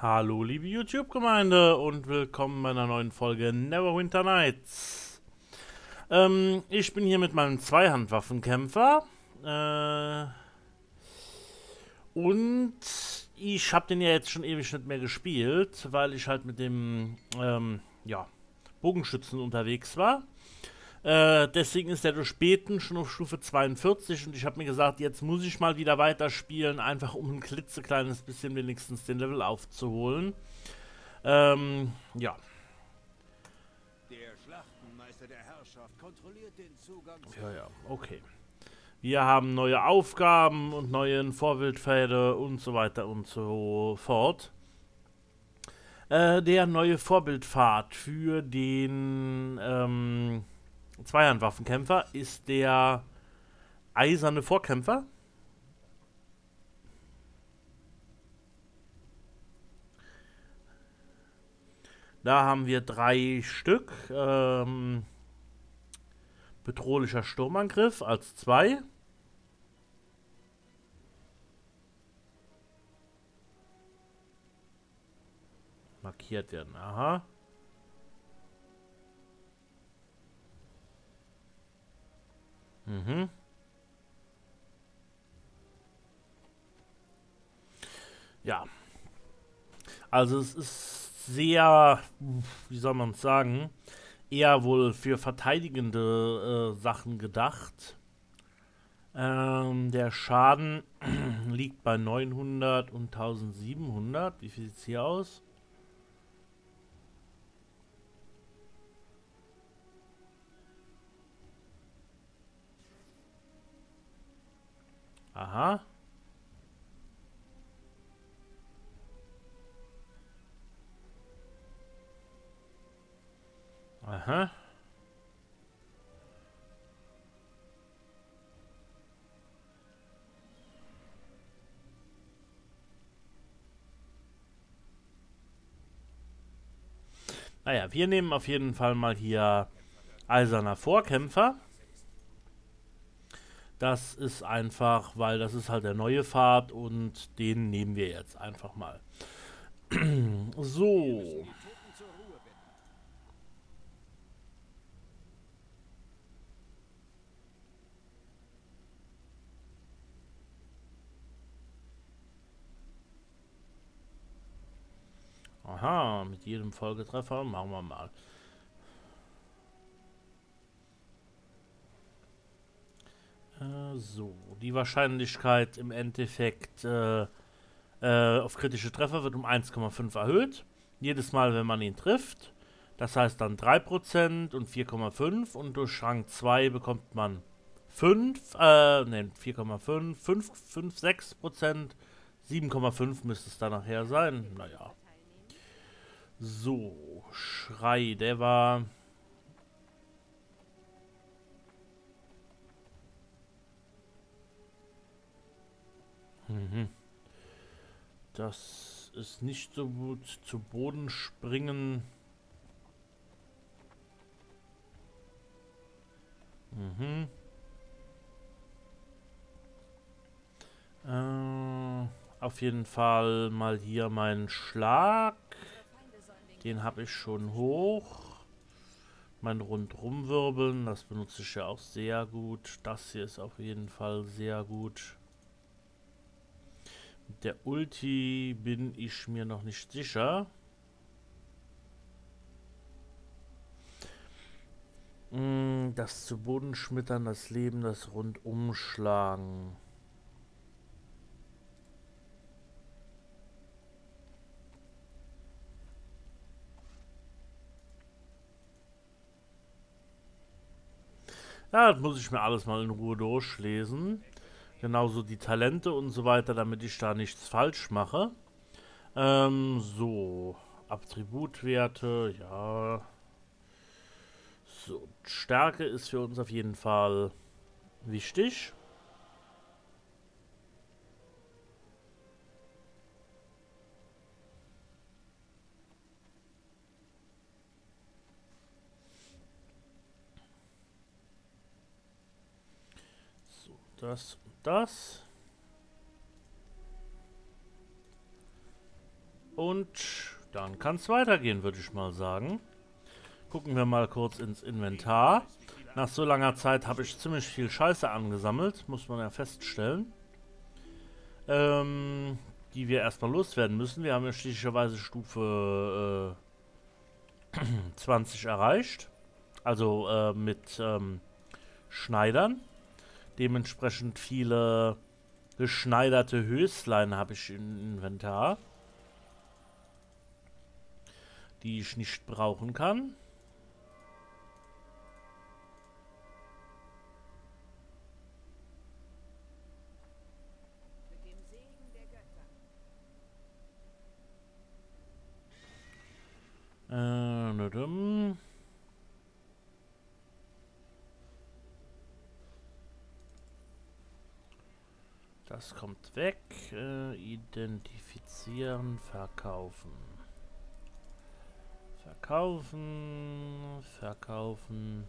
Hallo liebe YouTube-Gemeinde und willkommen bei einer neuen Folge Neverwinter Nights. Ähm, ich bin hier mit meinem Zweihandwaffenkämpfer äh, und ich habe den ja jetzt schon ewig nicht mehr gespielt, weil ich halt mit dem ähm, ja, Bogenschützen unterwegs war. Äh, deswegen ist der durch Beten schon auf Stufe 42 und ich habe mir gesagt, jetzt muss ich mal wieder weiterspielen, einfach um ein klitzekleines bisschen wenigstens den Level aufzuholen. Ähm, ja. Der Schlachtenmeister der Herrschaft kontrolliert den Zugang Ja, ja, okay. Wir haben neue Aufgaben und neue Vorwildpfade und so weiter und so fort. Äh, der neue Vorbildpfad für den, ähm, Zweihandwaffenkämpfer ist der eiserne Vorkämpfer. Da haben wir drei Stück. Ähm, bedrohlicher Sturmangriff als zwei. Markiert werden. Aha. Mhm. Ja. Also es ist sehr, wie soll man es sagen, eher wohl für verteidigende äh, Sachen gedacht. Ähm, der Schaden liegt bei 900 und 1700. Wie viel sieht es hier aus? Aha. Aha. Naja, wir nehmen auf jeden Fall mal hier Eiserner Vorkämpfer. Das ist einfach, weil das ist halt der neue Pfad und den nehmen wir jetzt einfach mal. so. Aha, mit jedem Folgetreffer machen wir mal. So, die Wahrscheinlichkeit im Endeffekt äh, äh, auf kritische Treffer wird um 1,5 erhöht. Jedes Mal, wenn man ihn trifft. Das heißt dann 3% und 4,5 und durch Rang 2 bekommt man 5, äh, ne, 4,5, 5, 5, 6%, 7,5 müsste es dann nachher sein. Naja. So, Schrei, der war Das ist nicht so gut zu Boden springen. Mhm. Äh, auf jeden Fall mal hier meinen Schlag. Den habe ich schon hoch. Mein Rundrumwirbeln, das benutze ich ja auch sehr gut. Das hier ist auf jeden Fall sehr gut. Der Ulti bin ich mir noch nicht sicher. Hm, das zu Boden schmittern, das Leben, das rundum schlagen. Ja, das muss ich mir alles mal in Ruhe durchlesen. Genauso die Talente und so weiter, damit ich da nichts falsch mache. Ähm, so. Attributwerte, ja. So, Stärke ist für uns auf jeden Fall wichtig. Das das. Und dann kann es weitergehen, würde ich mal sagen. Gucken wir mal kurz ins Inventar. Nach so langer Zeit habe ich ziemlich viel Scheiße angesammelt, muss man ja feststellen. Ähm, die wir erstmal loswerden müssen. Wir haben ja schließlicherweise Stufe äh, 20 erreicht. Also äh, mit ähm, Schneidern. Dementsprechend viele geschneiderte Höslein habe ich im Inventar. Die ich nicht brauchen kann. Äh, Das kommt weg. Äh, identifizieren, verkaufen. Verkaufen, verkaufen.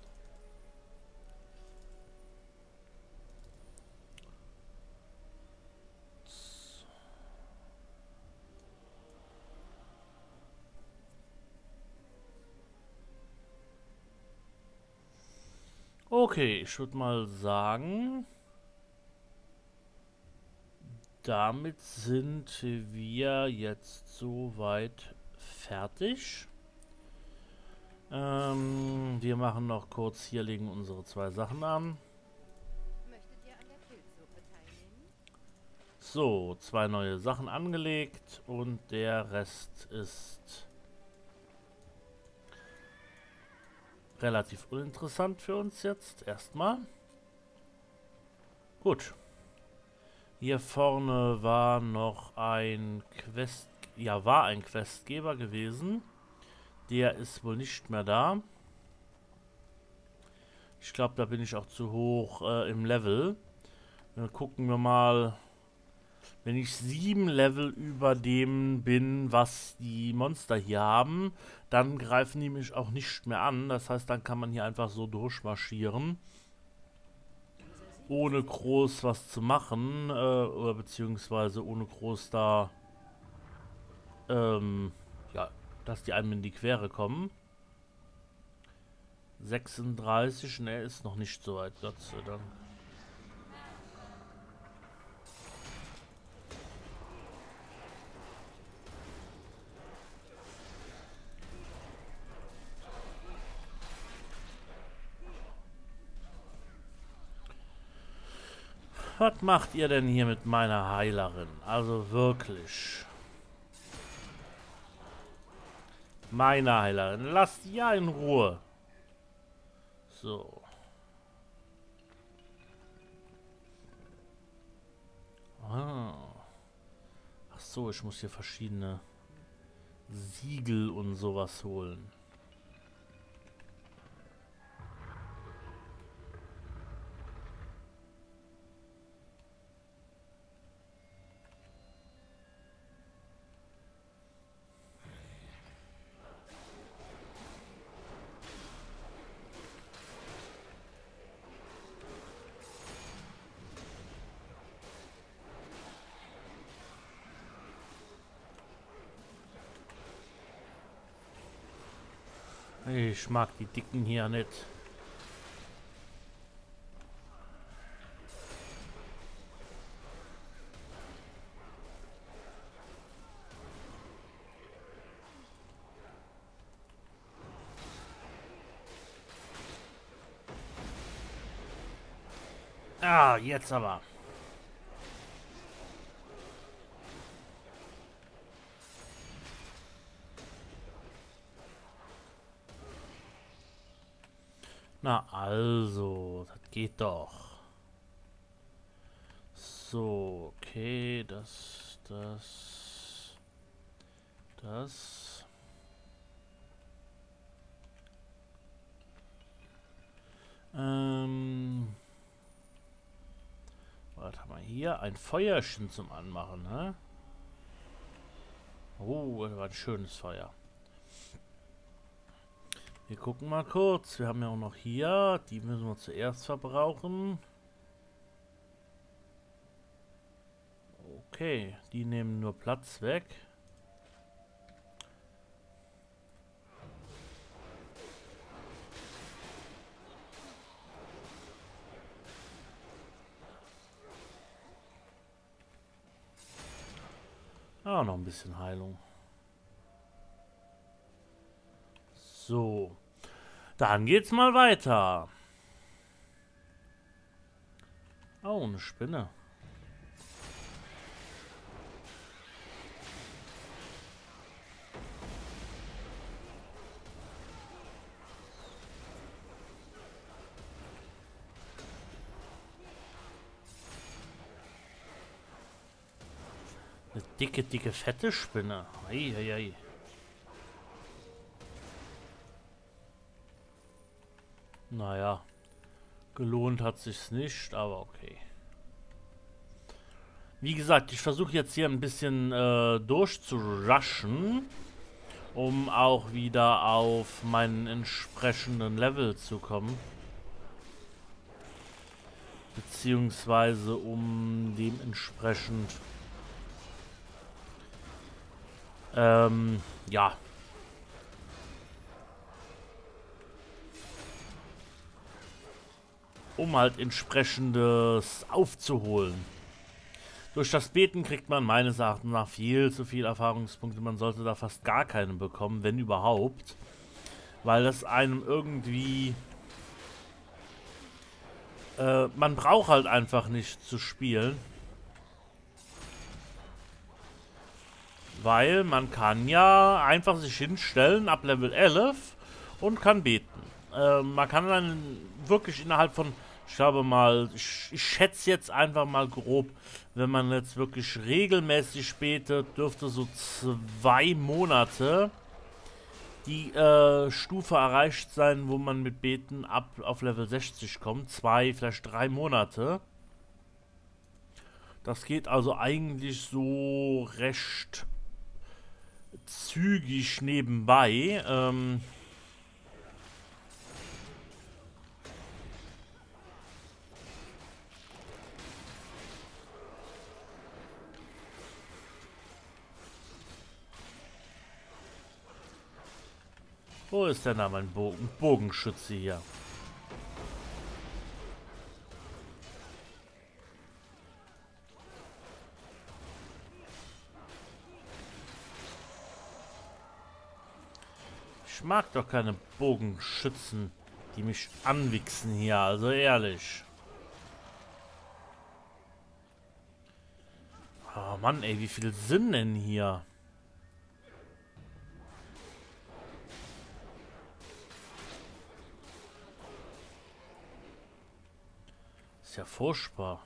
Okay, ich würde mal sagen, damit sind wir jetzt soweit fertig. Ähm, wir machen noch kurz, hier legen unsere zwei Sachen an. So, zwei neue Sachen angelegt und der Rest ist relativ uninteressant für uns jetzt erstmal. Gut. Hier vorne war noch ein Quest, ja war ein Questgeber gewesen. Der ist wohl nicht mehr da. Ich glaube, da bin ich auch zu hoch äh, im Level. Dann gucken wir mal, wenn ich sieben Level über dem bin, was die Monster hier haben, dann greifen die mich auch nicht mehr an. Das heißt, dann kann man hier einfach so durchmarschieren. Ohne groß was zu machen, äh, oder beziehungsweise ohne groß da, ähm, ja, dass die einem in die Quere kommen. 36, ne, ist noch nicht so weit, Gott sei Dank. Was macht ihr denn hier mit meiner Heilerin? Also wirklich. Meine Heilerin. Lasst ja in Ruhe. So. Ah. Ach so, ich muss hier verschiedene Siegel und sowas holen. Ich mag die Dicken hier nicht. Ah, jetzt aber. Na also, das geht doch. So, okay, das, das, das. Ähm, was haben wir hier? Ein Feuerchen zum Anmachen, ne? Oh, das war ein schönes Feuer. Wir gucken mal kurz. Wir haben ja auch noch hier. Die müssen wir zuerst verbrauchen. Okay, die nehmen nur Platz weg. Ah, noch ein bisschen Heilung. So. Dann geht's mal weiter. Oh, eine Spinne. Eine dicke, dicke, fette Spinne. Eieiei. Naja. Gelohnt hat sich's nicht, aber okay. Wie gesagt, ich versuche jetzt hier ein bisschen äh, durchzurushen, um auch wieder auf meinen entsprechenden Level zu kommen. Beziehungsweise um dementsprechend ähm, ja, um halt entsprechendes aufzuholen. Durch das Beten kriegt man meines Erachtens nach viel zu viele Erfahrungspunkte. Man sollte da fast gar keine bekommen, wenn überhaupt. Weil das einem irgendwie... Äh, man braucht halt einfach nicht zu spielen. Weil man kann ja einfach sich hinstellen ab Level 11 und kann beten. Äh, man kann dann wirklich innerhalb von ich glaube mal, ich, schätze jetzt einfach mal grob, wenn man jetzt wirklich regelmäßig betet, dürfte so zwei Monate die äh, Stufe erreicht sein, wo man mit Beten ab auf Level 60 kommt. Zwei, vielleicht drei Monate. Das geht also eigentlich so recht zügig nebenbei. Ähm, Wo ist denn da mein Bogen Bogenschütze hier? Ich mag doch keine Bogenschützen, die mich anwichsen hier, also ehrlich. Oh Mann, ey, wie viel sind denn hier? Ja furchtbar.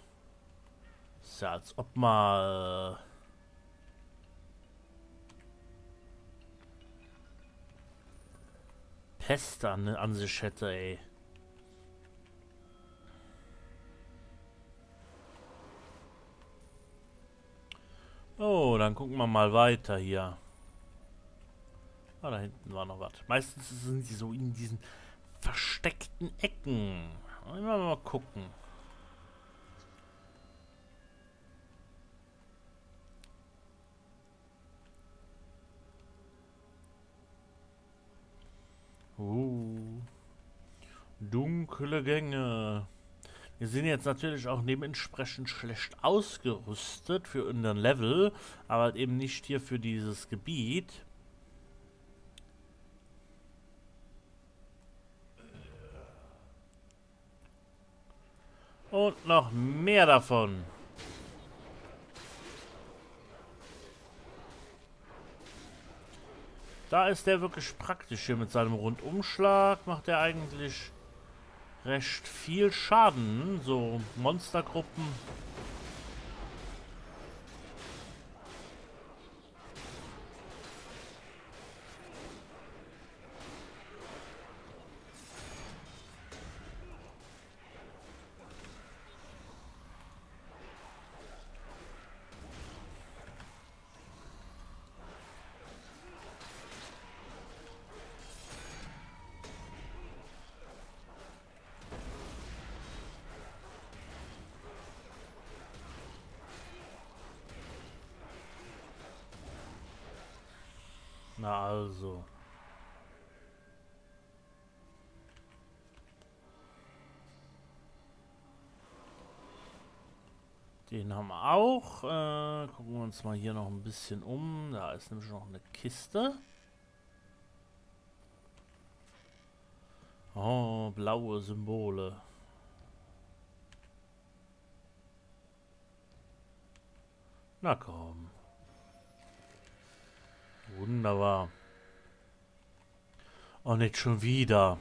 Ist ja als ob mal... Pest an, an sich hätte, ey. Oh, dann gucken wir mal weiter hier. Ah, da hinten war noch was. Meistens sind sie so in diesen versteckten Ecken. Immer mal gucken. Dunkle. Wir sind jetzt natürlich auch dementsprechend schlecht ausgerüstet für unseren Level, aber halt eben nicht hier für dieses Gebiet. Und noch mehr davon. Da ist der wirklich praktisch hier mit seinem Rundumschlag. Macht er eigentlich recht viel Schaden. So Monstergruppen Na also. Den haben wir auch. Äh, gucken wir uns mal hier noch ein bisschen um. Da ist nämlich noch eine Kiste. Oh, blaue Symbole. Na komm. Wunderbar. Oh, nicht schon wieder.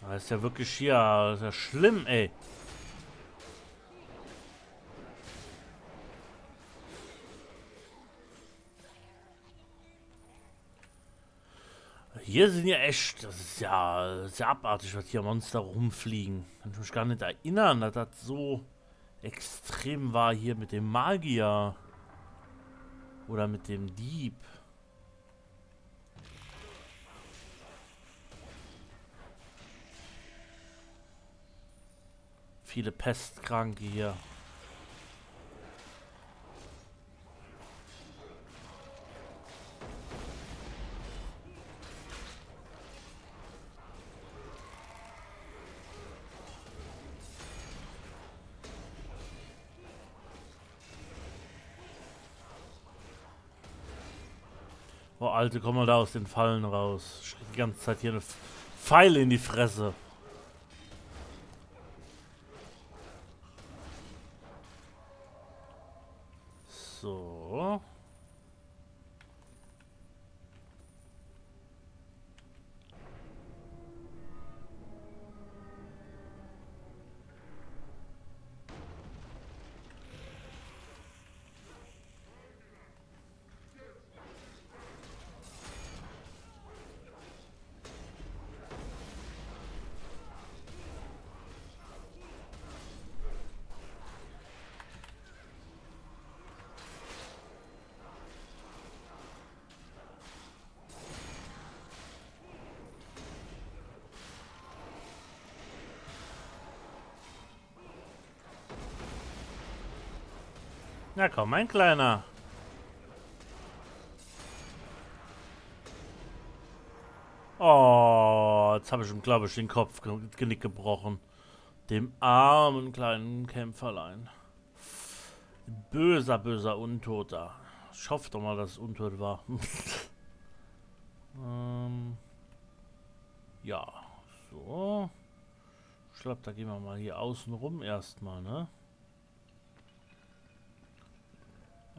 Das ist ja wirklich hier, das ist ja schlimm, ey. Hier sind ja echt, das ist ja sehr abartig, was hier Monster rumfliegen. Kann ich mich gar nicht erinnern, dass das so extrem war hier mit dem Magier. Oder mit dem Dieb. Viele Pestkranke hier. Alte, komm mal da aus den Fallen raus. Ich die ganze Zeit hier eine Pfeile in die Fresse. Na komm, mein Kleiner. Oh, jetzt habe ich ihm, glaube ich, den Kopf, Genick gebrochen. Dem armen kleinen Kämpferlein. Böser, böser Untoter. Ich hoffe doch mal, dass es untot war. ähm, ja, so. Ich glaube, da gehen wir mal hier außen rum erstmal, ne?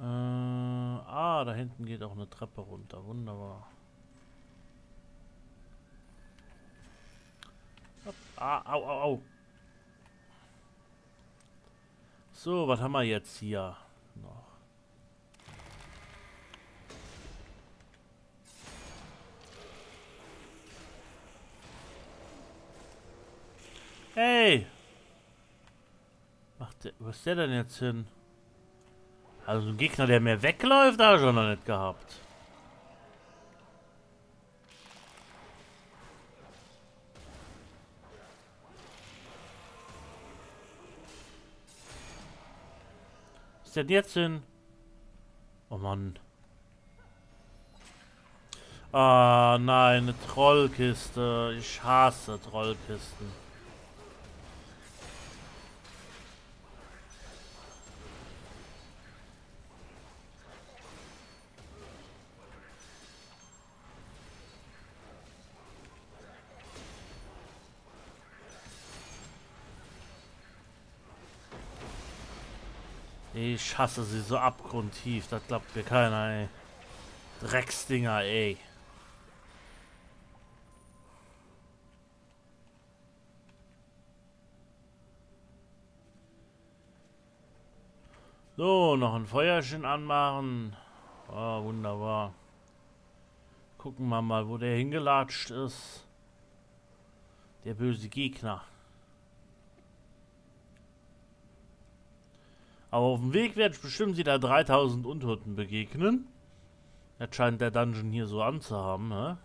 Äh, ah, da hinten geht auch eine Treppe runter. Wunderbar. Ah, au, au, au. So, was haben wir jetzt hier noch? Hey! Macht der, was ist der denn jetzt hin? Also ein Gegner, der mehr wegläuft, da schon noch nicht gehabt. Ist denn jetzt hin? Oh Mann. Ah, nein, eine Trollkiste. Ich hasse Trollkisten. Ich hasse sie so abgrundtief, das glaubt mir keiner, ey. Drecksdinger, ey. So, noch ein Feuerchen anmachen. Oh, wunderbar. Gucken wir mal, wo der hingelatscht ist. Der böse Gegner. Aber auf dem Weg werde ich bestimmt wieder 3000 Untoten begegnen. Jetzt scheint der Dungeon hier so anzuhaben, ne?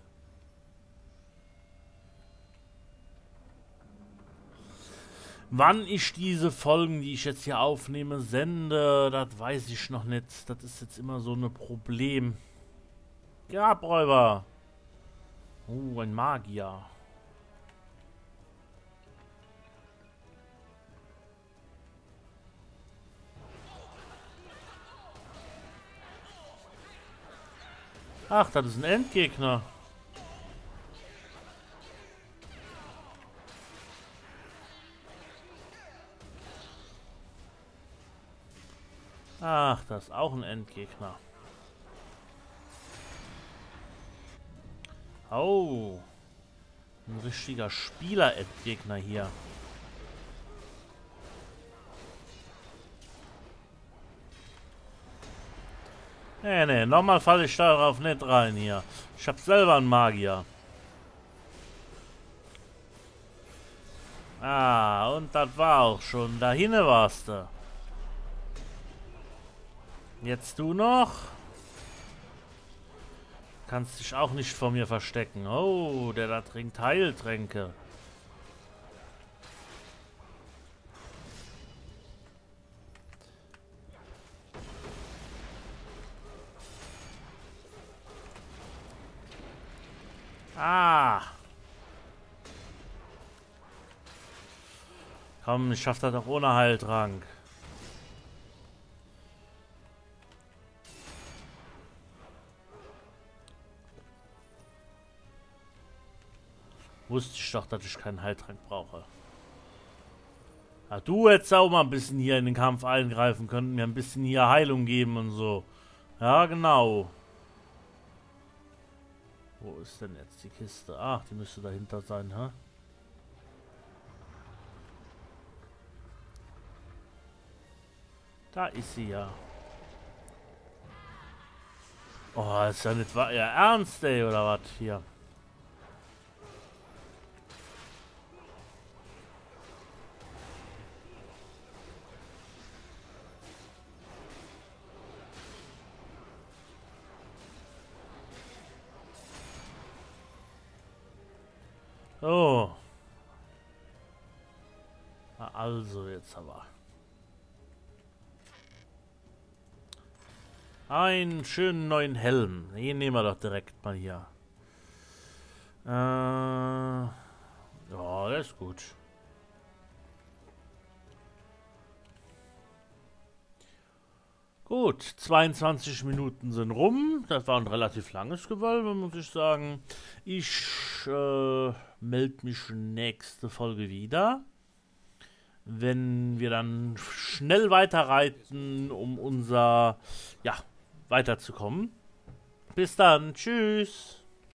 Wann ich diese Folgen, die ich jetzt hier aufnehme, sende, das weiß ich noch nicht. Das ist jetzt immer so ein Problem. Grabräuber! Oh, ein Magier. Ach, das ist ein Endgegner. Ach, das ist auch ein Endgegner. Oh. Ein richtiger Spieler-Endgegner hier. Nee, nee, nochmal falle ich darauf nicht rein hier. Ich hab selber einen Magier. Ah, und das war auch schon. Dahin warst du. Jetzt du noch. Kannst dich auch nicht vor mir verstecken. Oh, der da trinkt Heiltränke. Komm, ich schaff das doch ohne Heiltrank. Wusste ich doch, dass ich keinen Heiltrank brauche. Ja, du hättest auch mal ein bisschen hier in den Kampf eingreifen können, mir ein bisschen hier Heilung geben und so. Ja, genau. Wo ist denn jetzt die Kiste? Ach, die müsste dahinter sein, hä? Da ist sie ja. Oh, ist ja nicht wahr. Ja, ernst, ey, oder was hier? Oh. Also, jetzt aber. Einen schönen neuen Helm. Den nehmen wir doch direkt mal hier. Äh, ja, das ist gut. Gut, 22 Minuten sind rum. Das war ein relativ langes Gewölbe, muss ich sagen. Ich äh, melde mich nächste Folge wieder. Wenn wir dann schnell weiterreiten, um unser, ja, weiterzukommen. Bis dann. Tschüss.